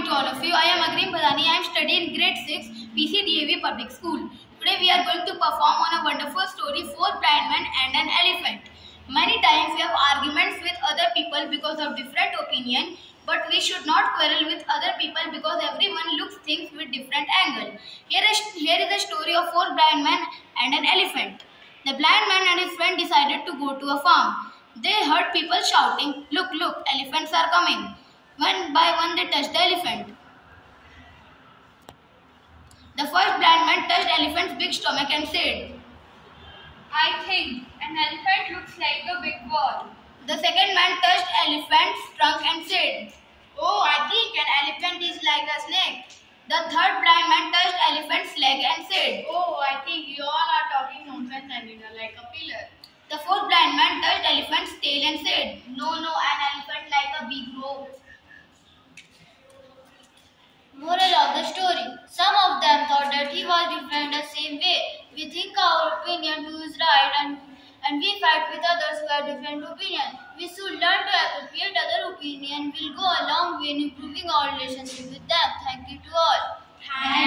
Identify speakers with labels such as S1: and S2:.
S1: morning to all of you. I am Agrim Badani. I am studying grade 6 PCDAV Public School. Today we are going to perform on a wonderful story Four Blind Men and an Elephant. Many times we have arguments with other people because of different opinion, but we should not quarrel with other people because everyone looks things with different angle. Here is, here is the story of four blind men and an elephant. The blind man and his friend decided to go to a farm. They heard people shouting, Look, look, elephants are coming. One by one they touched the elephant. The first blind man touched elephant's big stomach and said,
S2: I think an elephant looks like a big ball.
S1: The second man touched elephant's trunk and said,
S2: Oh, I think an elephant is like a snake.
S1: The third blind man touched elephant's leg and said,
S2: Oh, I think you all are talking nonsense and you are like a pillar.
S1: The fourth blind man touched elephant's tail and said,
S2: No, no, an elephant like a big rope.
S3: Moral of the story. Some of them thought that he was different the same way. We think our opinion too is right and, and we fight with others who have different opinion. We should learn to appreciate other opinion will go a long way in improving our relationship with them. Thank you to all.
S2: Thank.